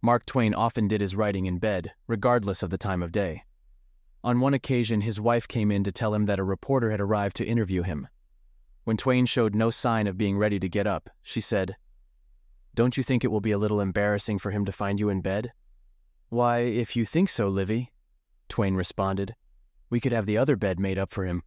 Mark Twain often did his writing in bed, regardless of the time of day. On one occasion, his wife came in to tell him that a reporter had arrived to interview him. When Twain showed no sign of being ready to get up, she said, Don't you think it will be a little embarrassing for him to find you in bed? Why, if you think so, Livy, Twain responded, we could have the other bed made up for him.